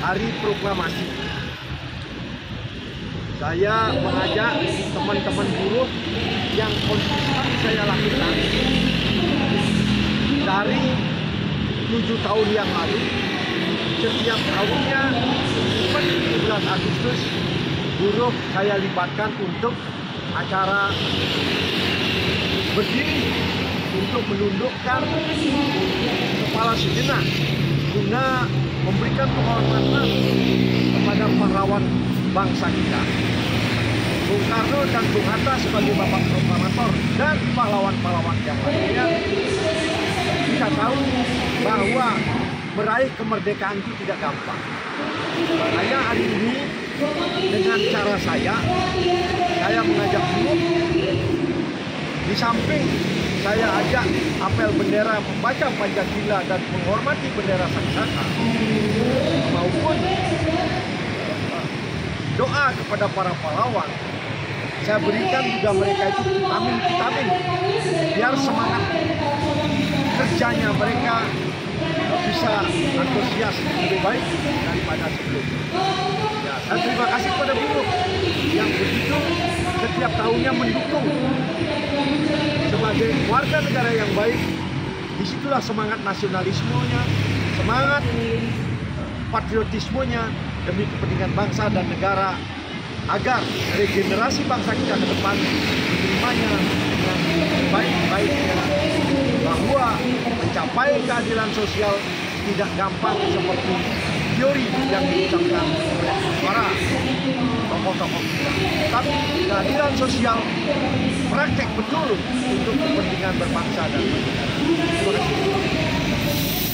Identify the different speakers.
Speaker 1: hari proklamasi. Saya mengajak teman-teman buruh yang konsisten saya lakukan dari tujuh tahun yang lalu setiap tahunnya 17 Agustus buruh saya libatkan untuk acara berdiri untuk menundukkan kepala sejenak guna memberikan penghormatan kepada pahlawan bangsa kita. Bung Karno dan Bung Hatta sebagai bapak proklamator dan pahlawan-pahlawan yang lainnya kita tahu bahwa meraih kemerdekaan itu tidak gampang. Makanya hari ini dengan cara saya, saya mengajak buruh di samping saya ajak apel bendera membaca Pancasila dan menghormati bendera Sang Saka doa kepada para pahlawan saya berikan juga mereka itu vitamin-vitamin biar semangat kerjanya mereka bisa antusias lebih baik daripada sebelumnya. Ya, saya terima kasih kepada buruh yang begitu setiap tahunnya mendukung sebagai warga negara yang baik. Di situlah semangat nasionalismenya, semangat patriotismenya demi kepentingan bangsa dan negara agar regenerasi bangsa kita ke depan menerimanya dengan baik-baiknya bahwa mencapai keadilan sosial tidak gampang seperti teori yang diucapkan oleh para tokoh-tokoh kita. Tapi keadilan sosial praktek betul untuk kepentingan berbangsa dan kasih.